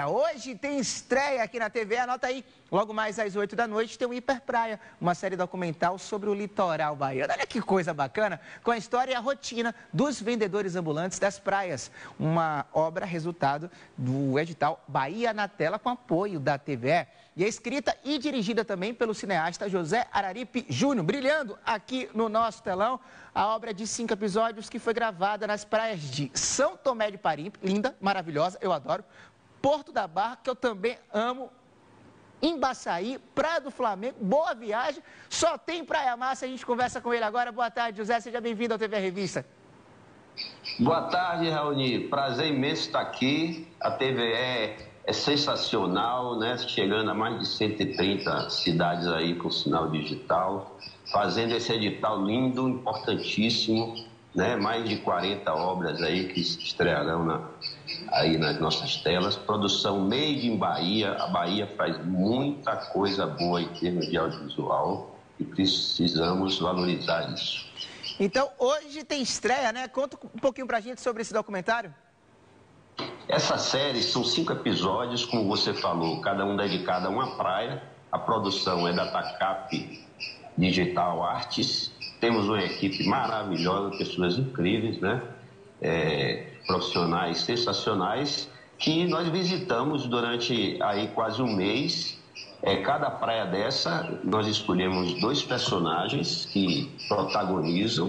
Hoje tem estreia aqui na TV, anota aí. Logo mais às 8 da noite tem o Hiper Praia, uma série documental sobre o litoral baiano. Olha que coisa bacana, com a história e a rotina dos vendedores ambulantes das praias. Uma obra resultado do edital Bahia na Tela com apoio da TVE. E é escrita e dirigida também pelo cineasta José Araripe Júnior, brilhando aqui no nosso telão. A obra de cinco episódios que foi gravada nas praias de São Tomé de Parim, linda, maravilhosa, eu adoro. Porto da Barra, que eu também amo, Embaçaí, Praia do Flamengo, boa viagem. Só tem Praia Massa, a gente conversa com ele agora. Boa tarde, José, seja bem-vindo ao TV Revista. Boa tarde, Raoni. Prazer imenso estar aqui. A TVE é, é sensacional, né? Chegando a mais de 130 cidades aí com sinal digital, fazendo esse edital lindo, importantíssimo né? mais de 40 obras aí que estrearão na, aí nas nossas telas. Produção made in Bahia. A Bahia faz muita coisa boa em termos de audiovisual e precisamos valorizar isso. Então, hoje tem estreia, né? Conta um pouquinho pra gente sobre esse documentário. Essa série são cinco episódios, como você falou, cada um dedicado a uma praia. A produção é da TACAP Digital Arts temos uma equipe maravilhosa, pessoas incríveis, né? É, profissionais sensacionais, que nós visitamos durante aí quase um mês. É, cada praia dessa, nós escolhemos dois personagens que protagonizam,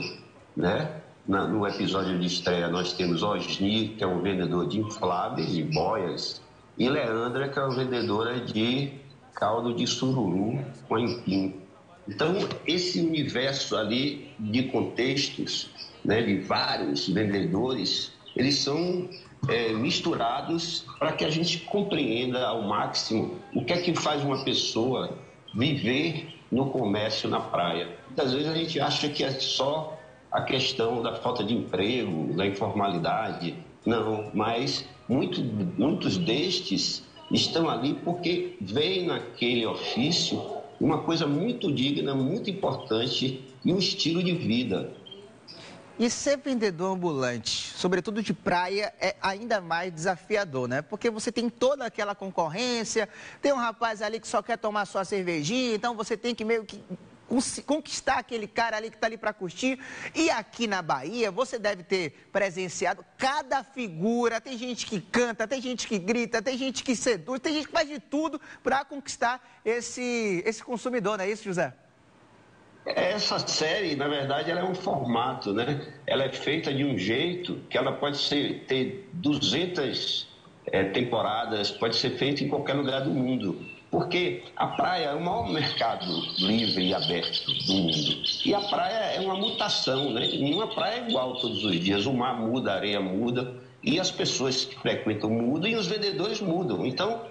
né? Na, no episódio de estreia nós temos Osni, que é um vendedor de infláveis, de boias, e Leandra, que é uma vendedora de caldo de sururu com empim. Então, esse universo ali de contextos, né, de vários vendedores, eles são é, misturados para que a gente compreenda ao máximo o que é que faz uma pessoa viver no comércio na praia. Muitas vezes a gente acha que é só a questão da falta de emprego, da informalidade. Não, mas muito, muitos destes estão ali porque veem naquele ofício uma coisa muito digna, muito importante e um estilo de vida. E ser vendedor ambulante, sobretudo de praia, é ainda mais desafiador, né? Porque você tem toda aquela concorrência, tem um rapaz ali que só quer tomar sua cervejinha, então você tem que meio que conquistar aquele cara ali que está ali para curtir. E aqui na Bahia, você deve ter presenciado cada figura. Tem gente que canta, tem gente que grita, tem gente que seduz, tem gente que faz de tudo para conquistar esse, esse consumidor, não é isso, José? Essa série, na verdade, ela é um formato, né? Ela é feita de um jeito que ela pode ser, ter 200 é, temporadas, pode ser feita em qualquer lugar do mundo. Porque a praia é o maior mercado livre e aberto do mundo. E a praia é uma mutação, né? Nenhuma praia é igual todos os dias. O mar muda, a areia muda, e as pessoas que frequentam mudam e os vendedores mudam. Então,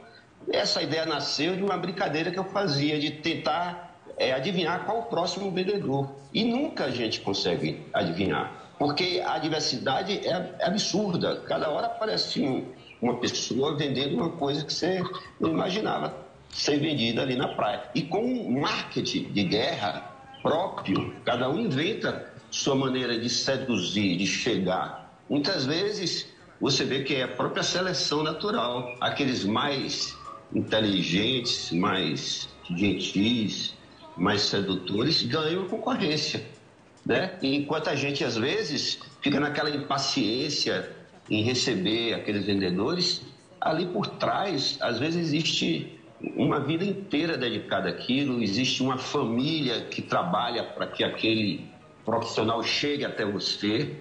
essa ideia nasceu de uma brincadeira que eu fazia, de tentar é, adivinhar qual o próximo vendedor. E nunca a gente consegue adivinhar, porque a diversidade é absurda. Cada hora aparece um, uma pessoa vendendo uma coisa que você não imaginava ser vendida ali na praia. E com um marketing de guerra próprio, cada um inventa sua maneira de seduzir, de chegar. Muitas vezes você vê que é a própria seleção natural, aqueles mais inteligentes, mais gentis, mais sedutores ganham concorrência, né? Enquanto a gente às vezes fica naquela impaciência em receber aqueles vendedores, ali por trás às vezes existe uma vida inteira dedicada àquilo, existe uma família que trabalha para que aquele profissional chegue até você.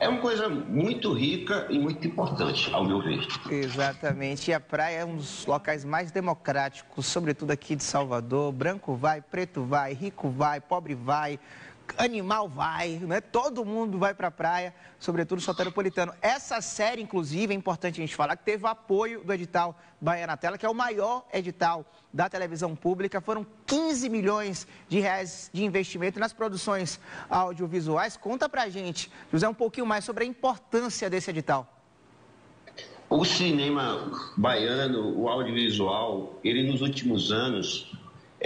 É uma coisa muito rica e muito importante, ao meu ver. Exatamente. E a praia é um dos locais mais democráticos, sobretudo aqui de Salvador. Branco vai, preto vai, rico vai, pobre vai animal vai, né? todo mundo vai para a praia, sobretudo o soteropolitano. Essa série, inclusive, é importante a gente falar que teve o apoio do edital Bahia na Tela, que é o maior edital da televisão pública. Foram 15 milhões de reais de investimento nas produções audiovisuais. Conta pra gente, José, um pouquinho mais sobre a importância desse edital. O cinema baiano, o audiovisual, ele nos últimos anos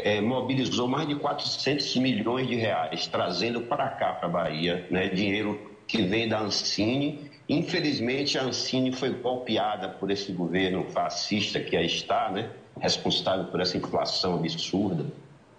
é, mobilizou mais de 400 milhões de reais, trazendo para cá, para a Bahia, né, dinheiro que vem da Ancine Infelizmente, a Ancine foi golpeada por esse governo fascista que aí está, né? responsável por essa inflação absurda,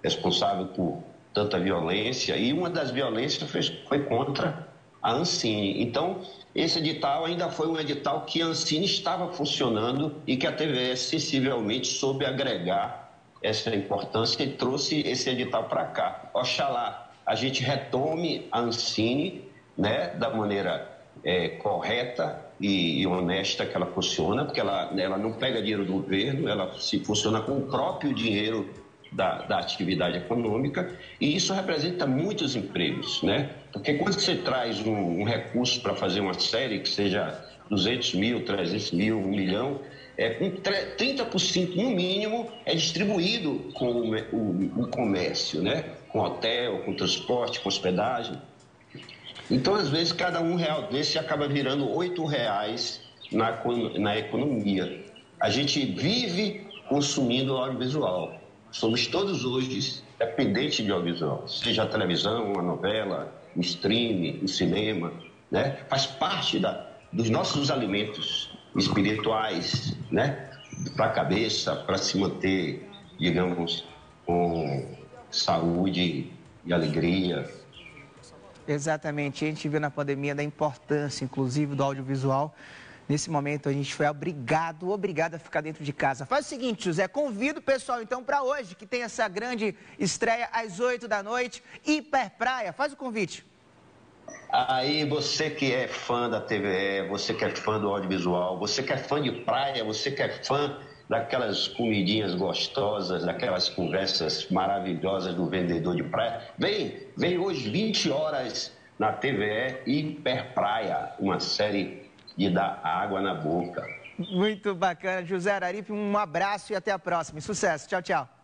responsável por tanta violência, e uma das violências foi, foi contra a Ancine. Então, esse edital ainda foi um edital que a Ancine estava funcionando e que a TVS sensivelmente soube agregar essa importância e trouxe esse edital para cá. Oxalá a gente retome a Ancine né, da maneira é, correta e, e, honesta que ela funciona, porque ela, ela não pega dinheiro do governo, ela se funciona com o próprio dinheiro da, da atividade econômica e isso representa muitos empregos, né? Porque quando você traz um, um recurso para fazer uma série que seja 200 mil, 300 mil, 1 milhão, é, com 30% no mínimo é distribuído com o, o, o comércio, né? Com hotel, com transporte, com hospedagem. Então, às vezes, cada um real desse acaba virando oito reais na, na economia. A gente vive consumindo audiovisual. Somos todos hoje dependentes de audiovisual, seja a televisão, a novela, o streaming, o cinema, né? Faz parte da, dos nossos alimentos espirituais, né? Para a cabeça, para se manter, digamos, com saúde e alegria, Exatamente. A gente viu na pandemia da importância, inclusive, do audiovisual. Nesse momento a gente foi obrigado, obrigado a ficar dentro de casa. Faz o seguinte, José, convido o pessoal então para hoje, que tem essa grande estreia às 8 da noite, Hiper Praia. Faz o convite. Aí você que é fã da TVE, você que é fã do audiovisual, você que é fã de praia, você que é fã daquelas comidinhas gostosas, daquelas conversas maravilhosas do vendedor de praia. Vem, vem hoje 20 horas na TVE Hiper Praia, uma série de dar água na boca. Muito bacana, José Araripe. Um abraço e até a próxima. Sucesso. Tchau, tchau.